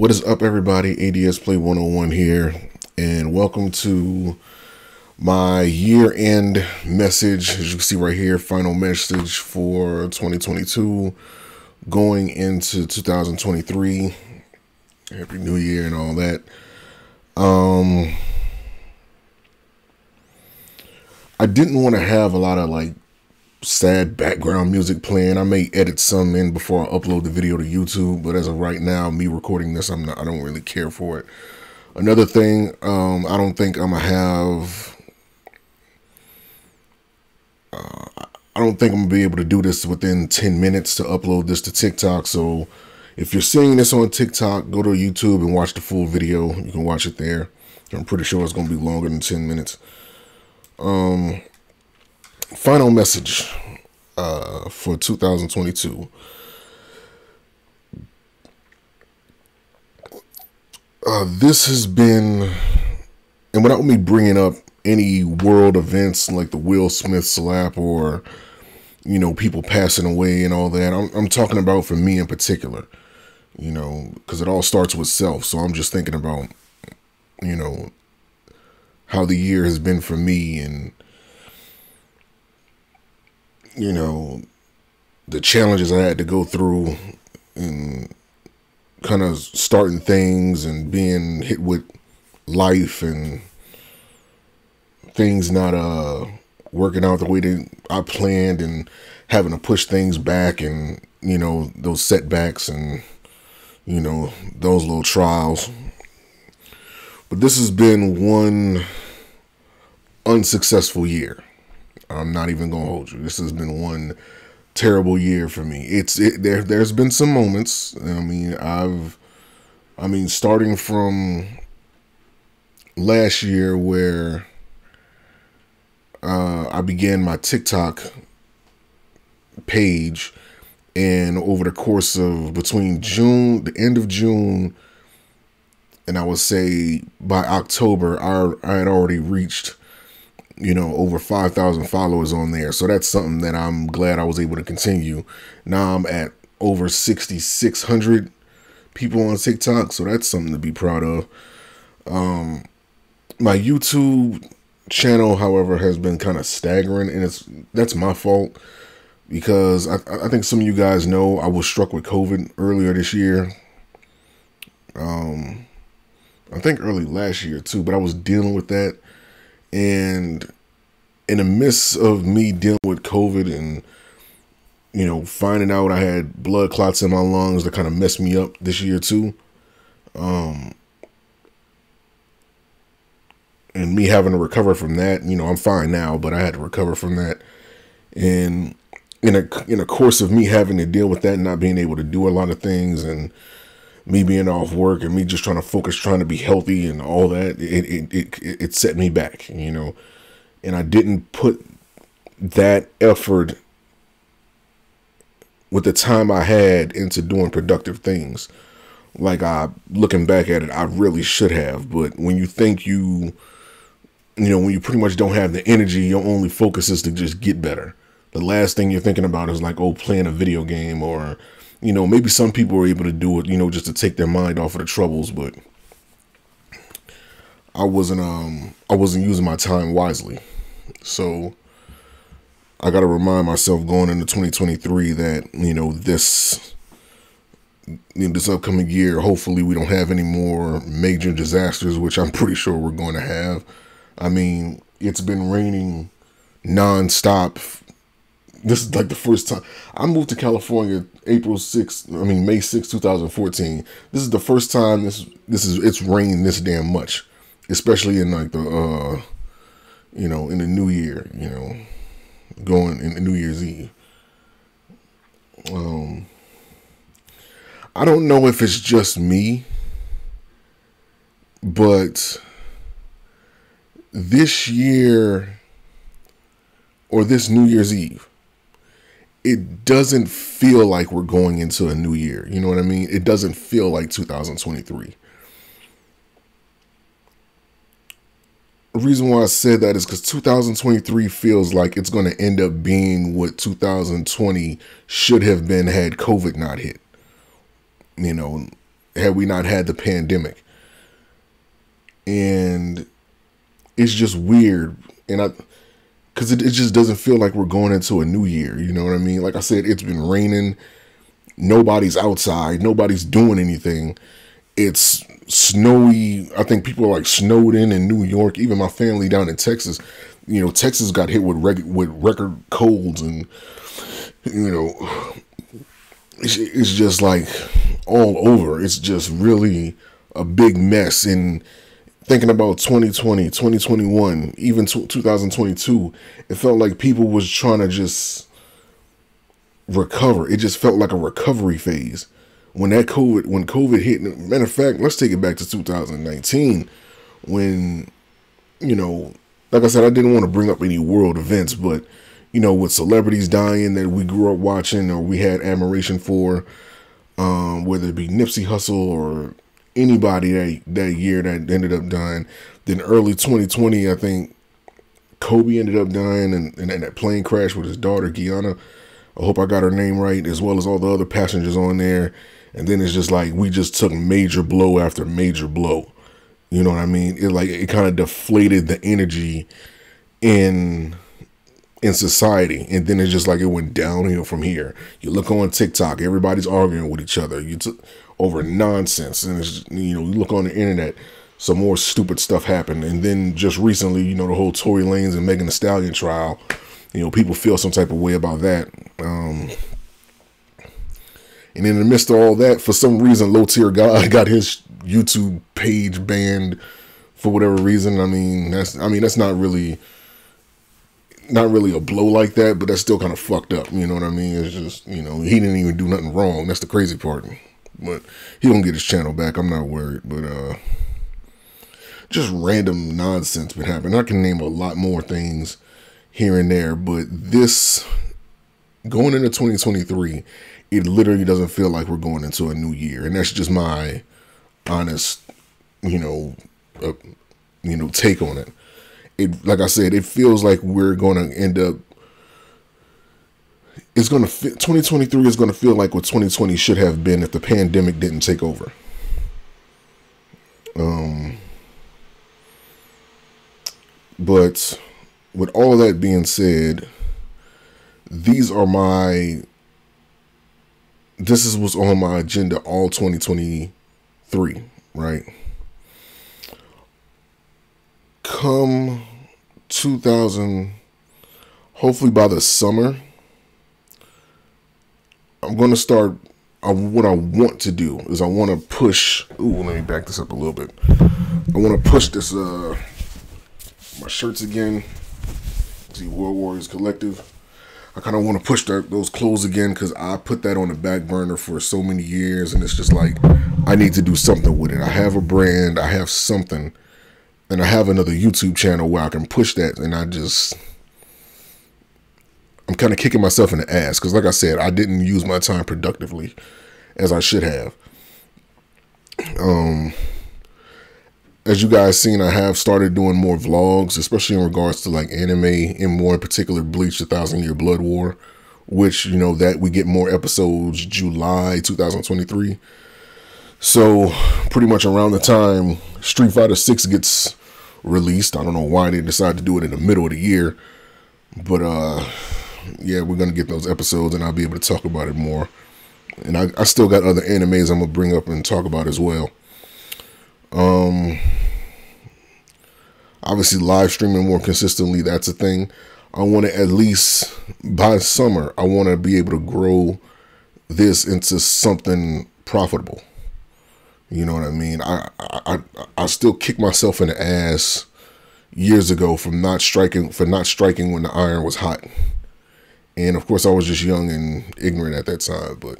What is up, everybody? ADS Play 101 here, and welcome to my year end message. As you can see right here, final message for 2022 going into 2023. Happy New Year and all that. Um, I didn't want to have a lot of like sad background music playing. I may edit some in before I upload the video to YouTube, but as of right now, me recording this, I'm not. I don't really care for it. Another thing, um, I don't think I'm gonna have. Uh, I don't think I'm gonna be able to do this within 10 minutes to upload this to TikTok. So, if you're seeing this on TikTok, go to YouTube and watch the full video. You can watch it there. I'm pretty sure it's gonna be longer than 10 minutes. Um, final message uh, for 2022. Uh, this has been, and without me bringing up any world events like the Will Smith slap or, you know, people passing away and all that, I'm, I'm talking about for me in particular, you know, because it all starts with self. So I'm just thinking about, you know, how the year has been for me and you know, the challenges I had to go through and kind of starting things and being hit with life and things not uh working out the way that I planned and having to push things back and you know those setbacks and you know those little trials. But this has been one unsuccessful year I'm not even gonna hold you. This has been one terrible year for me. It's it, there. There's been some moments. I mean, I've, I mean, starting from last year where uh, I began my TikTok page, and over the course of between June, the end of June, and I would say by October, I I had already reached you know, over 5,000 followers on there. So that's something that I'm glad I was able to continue. Now I'm at over 6,600 people on TikTok. So that's something to be proud of. Um, my YouTube channel, however, has been kind of staggering and it's, that's my fault because I, I think some of you guys know I was struck with COVID earlier this year. Um, I think early last year too, but I was dealing with that and in the midst of me dealing with COVID and, you know, finding out I had blood clots in my lungs that kind of messed me up this year too. Um, and me having to recover from that, you know, I'm fine now, but I had to recover from that. And in a in a course of me having to deal with that and not being able to do a lot of things and me being off work and me just trying to focus, trying to be healthy and all that, it it it, it set me back, you know. And I didn't put that effort with the time I had into doing productive things. Like I looking back at it, I really should have. But when you think you you know, when you pretty much don't have the energy, your only focus is to just get better. The last thing you're thinking about is like, oh, playing a video game or you know, maybe some people are able to do it, you know, just to take their mind off of the troubles, but I wasn't um I wasn't using my time wisely. So I got to remind myself going into 2023 that, you know, this in this upcoming year, hopefully we don't have any more major disasters, which I'm pretty sure we're going to have. I mean, it's been raining nonstop this is like the first time I moved to California April 6th, I mean May 6, 2014. This is the first time this this is it's rained this damn much, especially in like the uh you know, in the new year, you know, going in the New Year's Eve. Um I don't know if it's just me, but this year or this New Year's Eve it doesn't feel like we're going into a new year. You know what I mean? It doesn't feel like 2023. The reason why I said that is because 2023 feels like it's going to end up being what 2020 should have been had COVID not hit. You know, had we not had the pandemic. And it's just weird. And I, because it, it just doesn't feel like we're going into a new year. You know what I mean? Like I said, it's been raining. Nobody's outside. Nobody's doing anything. It's snowy. I think people are like snowed in in New York. Even my family down in Texas. You know, Texas got hit with reg- with record colds and you know, it's, it's just like all over. It's just really a big mess. And thinking about 2020, 2021, even 2022, it felt like people was trying to just recover. It just felt like a recovery phase. When that COVID, when COVID hit, matter of fact, let's take it back to 2019 when, you know, like I said, I didn't want to bring up any world events, but you know, with celebrities dying that we grew up watching or we had admiration for, um, whether it be Nipsey Hussle or anybody that that year that ended up dying. Then early 2020, I think Kobe ended up dying and in, in that plane crash with his daughter Gianna. I hope I got her name right, as well as all the other passengers on there. And then it's just like we just took major blow after major blow. You know what I mean? It like it kind of deflated the energy in in society and then it's just like it went downhill from here. You look on tiktok everybody's arguing with each other. You t- over nonsense and it's you know you look on the internet some more stupid stuff happened. And then just recently you know the whole tory lanez and megan thee stallion trial you know people feel some type of way about that. Um and in the midst of all that for some reason low tier got his youtube page banned for whatever reason. I mean that's i mean that's not really not really a blow like that, but that's still kind of fucked up. You know what I mean? It's just you know he didn't even do nothing wrong. That's the crazy part. But he don't get his channel back. I'm not worried. But uh, just random nonsense been happening. I can name a lot more things here and there, but this going into 2023, it literally doesn't feel like we're going into a new year, and that's just my honest, you know, uh, you know, take on it it like I said, it feels like we're going to end up. It's going to fit. 2023 is going to feel like what 2020 should have been if the pandemic didn't take over. Um, but with all that being said, these are my. This is what's on my agenda all 2023, right? Come 2000 hopefully by the summer i'm going to start uh, what i want to do is i want to push ooh let me back this up a little bit. I want to push this uh my shirts again see world warriors collective. I kind of want to push that, those clothes again because i put that on the back burner for so many years and it's just like i need to do something with it. I have a brand i have something and I have another YouTube channel where I can push that, and I just I'm kind of kicking myself in the ass because, like I said, I didn't use my time productively as I should have. Um, as you guys seen, I have started doing more vlogs, especially in regards to like anime, and more in particular, Bleach: The Thousand Year Blood War, which you know that we get more episodes July 2023. So pretty much around the time Street Fighter 6 gets released. I don't know why they decided to do it in the middle of the year, but uh, yeah, we're gonna get those episodes, and I'll be able to talk about it more. And I, I still got other animes I'm gonna bring up and talk about as well. Um, obviously, live streaming more consistently. That's a thing. I want to at least by summer. I want to be able to grow this into something profitable. You know what I mean? I, I I still kick myself in the ass years ago from not striking for not striking when the iron was hot. And of course I was just young and ignorant at that time, but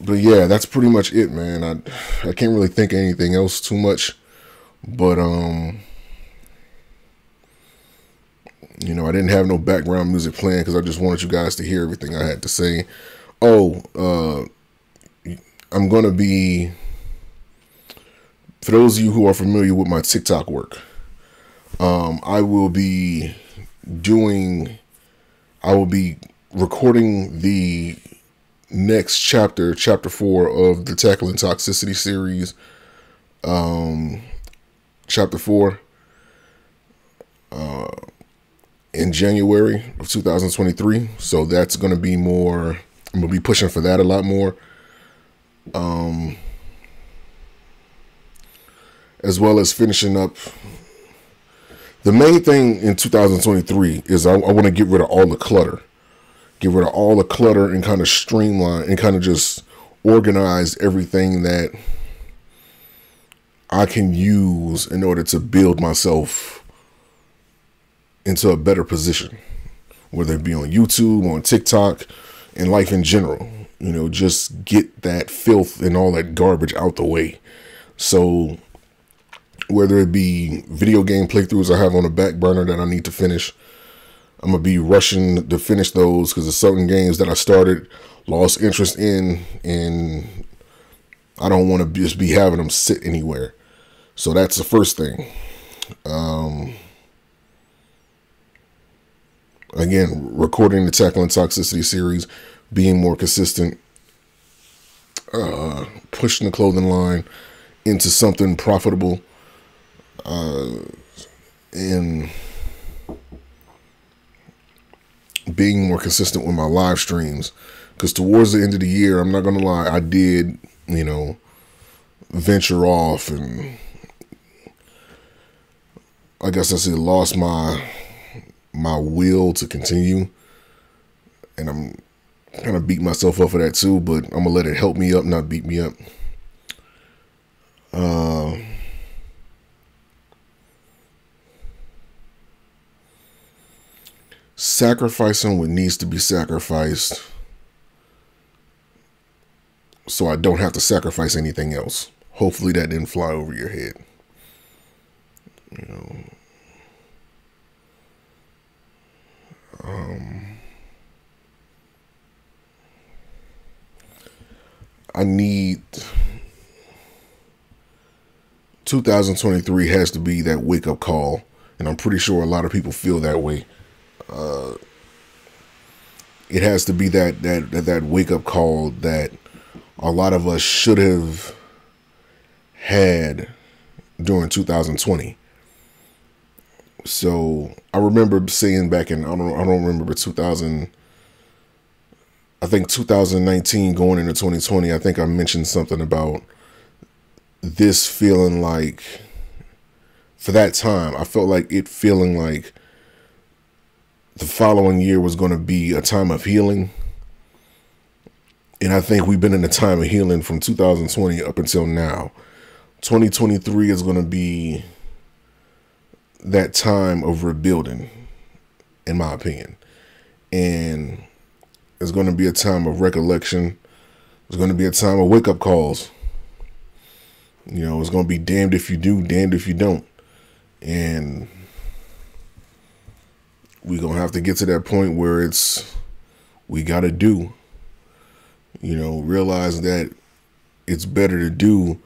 but yeah, that's pretty much it, man. I I can't really think anything else too much. But um you know, I didn't have no background music playing because I just wanted you guys to hear everything I had to say. Oh, uh I'm going to be, for those of you who are familiar with my TikTok work, um, I will be doing, I will be recording the next chapter, chapter four of the Tackling Toxicity series. Um, chapter four. Uh, in January of 2023. So that's going to be more. I'm gonna be pushing for that a lot more. Um, as well as finishing up. The main thing in 2023 is I, I want to get rid of all the clutter, get rid of all the clutter and kind of streamline and kind of just organize everything that I can use in order to build myself into a better position, whether it be on YouTube, on TikTok, and life in general. You know, just get that filth and all that garbage out the way. So, whether it be video game playthroughs I have on the back burner that I need to finish, I'm gonna be rushing to finish those because there's certain games that I started, lost interest in, and I don't want to just be having them sit anywhere. So that's the first thing. Um, again, recording the Tackling Toxicity series, being more consistent, uh, pushing the clothing line into something profitable, uh, and being more consistent with my live streams. Because towards the end of the year, I'm not gonna lie, I did, you know, venture off and I guess I said lost my my will to continue. And I'm kind of beat myself up for that too, but I'm gonna let it help me up, not beat me up. Uh, sacrificing what needs to be sacrificed so I don't have to sacrifice anything else. Hopefully that didn't fly over your head. You know, Um, I need 2023 has to be that wake up call, and I'm pretty sure a lot of people feel that way. Uh, it has to be that that that, wake up call that a lot of us should have had during 2020. So I remember saying back in I don't I don't remember 2000. I think 2019 going into 2020. I think I mentioned something about this feeling like for that time I felt like it feeling like the following year was going to be a time of healing. And I think we've been in a time of healing from 2020 up until now. 2023 is going to be that time of rebuilding, in my opinion. And it's going to be a time of recollection. It's going to be a time of wake up calls. You know, it's going to be damned if you do, damned if you don't. And we're going to have to get to that point where it's, we got to do. You know, realize that it's better to do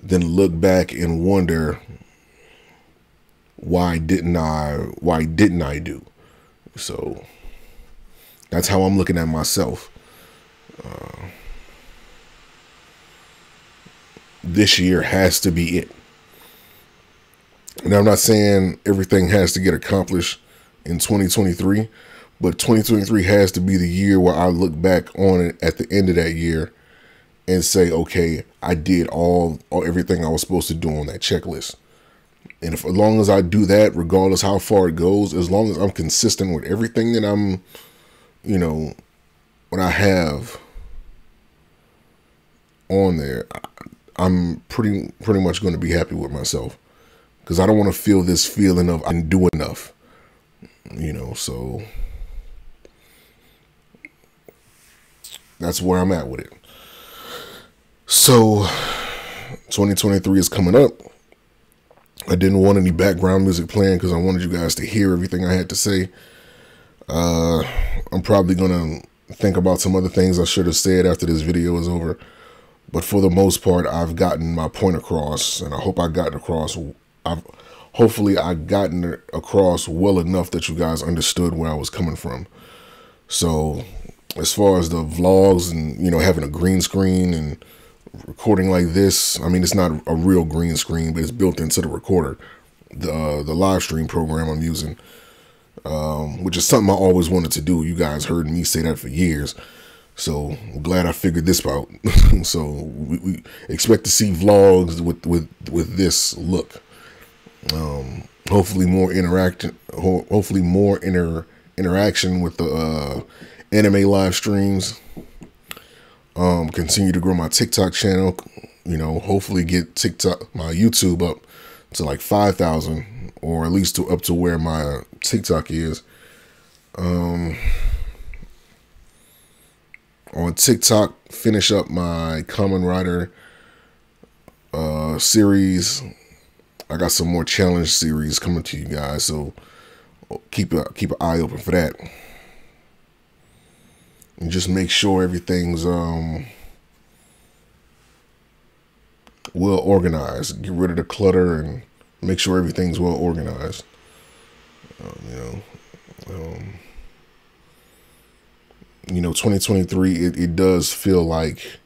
than look back and wonder why didn't I why didn't I do? So that's how I'm looking at myself. Uh, this year has to be it. And I'm not saying everything has to get accomplished in 2023, but 2023 has to be the year where I look back on it at the end of that year and say, okay, I did all, all everything I was supposed to do on that checklist. And if, as long as I do that, regardless how far it goes, as long as I'm consistent with everything that I'm, you know, what I have on there, I'm pretty pretty much going to be happy with myself because I don't want to feel this feeling of I didn't do enough, you know. So that's where I'm at with it. So 2023 is coming up. I didn't want any background music playing because I wanted you guys to hear everything I had to say. Uh, I'm probably gonna think about some other things I should have said after this video is over. But for the most part, I've gotten my point across, and I hope I got across. I've hopefully I gotten across well enough that you guys understood where I was coming from. So as far as the vlogs and you know having a green screen and recording like this, I mean it's not a real green screen, but it's built into the recorder, the uh, the live stream program I'm using, um, which is something I always wanted to do. You guys heard me say that for years. So I'm glad I figured this out. so we, we, expect to see vlogs with with with this look. Um, hopefully more interaction. Ho hopefully more inter interaction with the uh, anime live streams. Um, continue to grow my TikTok channel. You know, hopefully get TikTok my YouTube up to like five thousand or at least to up to where my TikTok is. Um on TikTok, finish up my Kamen Rider uh, series. I got some more challenge series coming to you guys, so keep a keep an eye open for that. And just make sure everything's um well organized. Get rid of the clutter and make sure everything's well organized. Um, you know. Um, you know 2023 it, it does feel like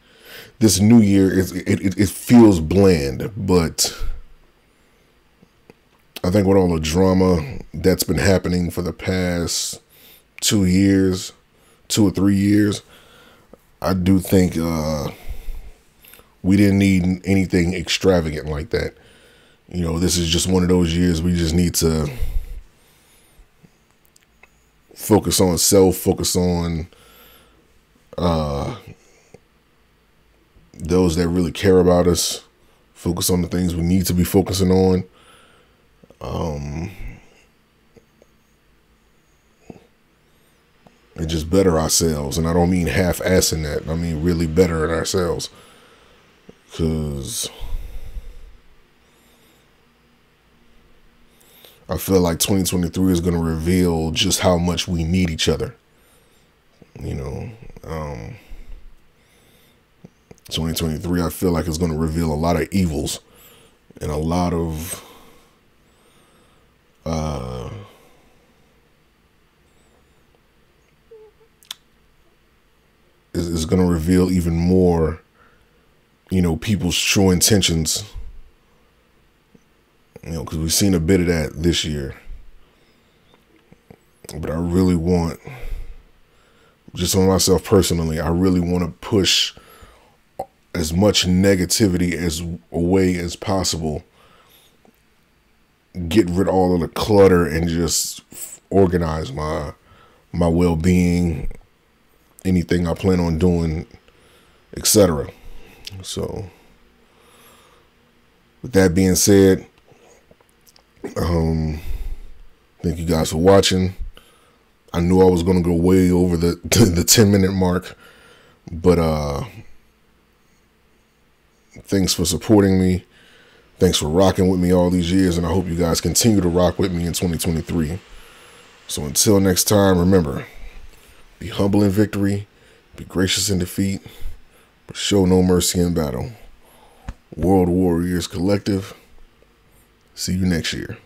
this new year is it, it, it feels bland but i think with all the drama that's been happening for the past two years two or three years i do think uh we didn't need anything extravagant like that you know this is just one of those years we just need to focus on self focus on uh, those that really care about us, focus on the things we need to be focusing on. Um, and just better ourselves. And I don't mean half assing that. I mean really better at ourselves. Cause I feel like 2023 is gonna reveal just how much we need each other. You know, um, 2023, I feel like it's going to reveal a lot of evils and a lot of uh, is, is going to reveal even more, you know, people's true intentions. You know, because we've seen a bit of that this year. But I really want just on myself personally, I really want to push as much negativity as away as possible. Get rid of all of the clutter and just organize my my well-being, anything I plan on doing, etc. So with that being said, um thank you guys for watching. I knew I was to go way over the the 10 minute mark, but uh thanks for supporting me. Thanks for rocking with me all these years and I hope you guys continue to rock with me in 2023. So until next time, remember, be humble in victory, be gracious in defeat, show no mercy in battle. World Warriors Collective. See you next year.